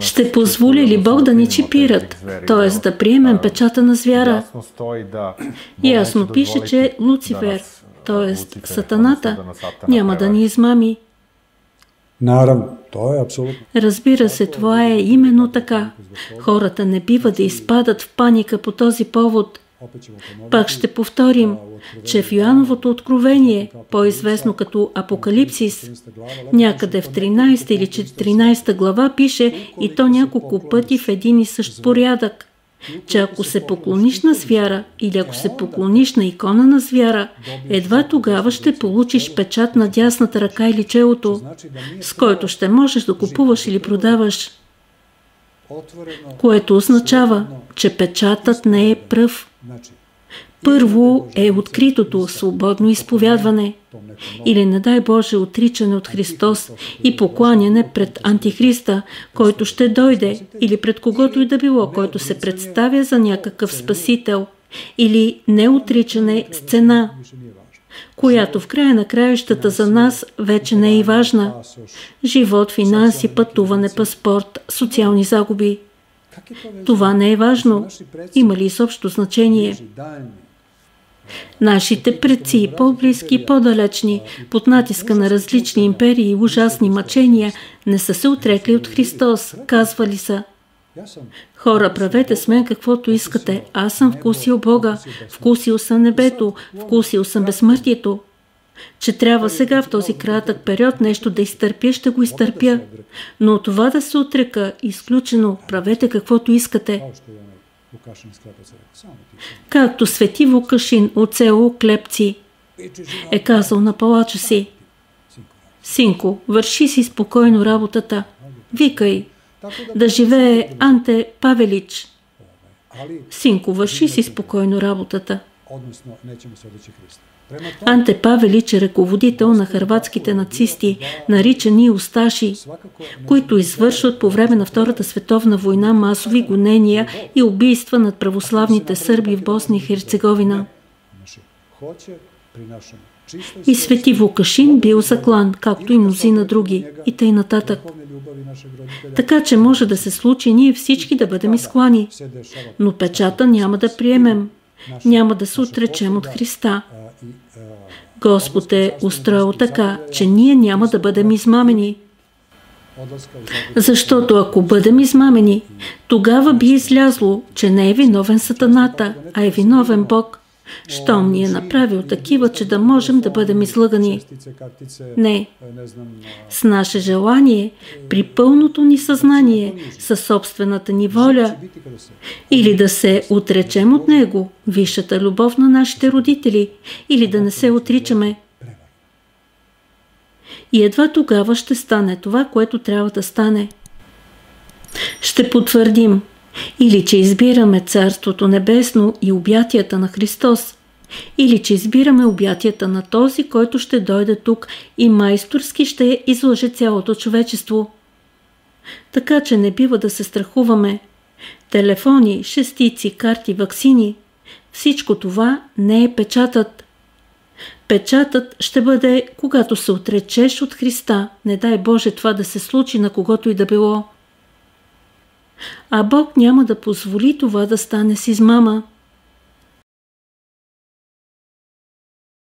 Ще позволи ли Бог да ни чипират, т.е. да приемем печата на звяра? Ясно пише, че Луцифер, т.е. Сатаната, няма да ни измами. Наравно, то е абсолютно. Разбира се, това е именно така. Хората не бива да изпадат в паника по този повод. Пак ще повторим, че в Йоановото откровение, по-известно като Апокалипсис, някъде в 13 или 14 глава пише и то няколко пъти в един и същ порядък. Че ако се поклониш на звяра или ако се поклониш на икона на звяра, едва тогава ще получиш печат на дясната ръка или челото, с който ще можеш да купуваш или продаваш, което означава, че печатът не е пръв. Първо е откритото свободно изповядване или не дай Боже отричане от Христос и покланяне пред Антихриста, който ще дойде или пред когото и да било, който се представя за някакъв спасител или неотричане с цена, която в края на краищата за нас вече не е и важна. Живот, финанси, пътуване, паспорт, социални загуби. Това не е важно. Има ли изобщо значение? Нашите предци, по-близки по-далечни, под натиска на различни империи и ужасни мъчения, не са се отрекли от Христос, казвали са. Хора, правете с мен каквото искате. Аз съм вкусил Бога, вкусил съм небето, вкусил съм безсмъртието. Че трябва сега в този кратък период нещо да изтърпя, ще го изтърпя. Но това да се отрека, изключено, правете каквото искате. Както свети Вукашин от село Клепци е казал на палача си, Синко, върши си спокойно работата. Викай, да живее Анте Павелич. Синко, върши си спокойно работата. Анте Павелич е ръководител на хърватските нацисти, наричани Осташи, които извършват по време на Втората световна война масови гонения и убийства над православните сърби в Босния и Херцеговина. И свети Вукашин бил заклан, както и мнозина други, и тъй нататък. Така че може да се случи ние всички да бъдем изклани. Но печата няма да приемем. Няма да се отречем от Христа. Господ е устроил така, че ние няма да бъдем измамени. Защото ако бъдем измамени, тогава би излязло, че не е виновен Сатаната, а е виновен Бог щом ни е направил такива, че да можем да бъдем излъгани. Не. С наше желание, при пълното ни съзнание, със собствената ни воля, или да се отречем от Него, висшата любов на нашите родители, или да не се отричаме. И едва тогава ще стане това, което трябва да стане. Ще потвърдим, или че избираме Царството Небесно и обятията на Христос, или че избираме обятията на този, който ще дойде тук и майсторски ще излъже цялото човечество. Така че не бива да се страхуваме. Телефони, шестици, карти, ваксини – всичко това не е печатът. Печатът ще бъде, когато се отречеш от Христа. Не дай Боже това да се случи на когото и да било. А Бог няма да позволи това да стане с измама –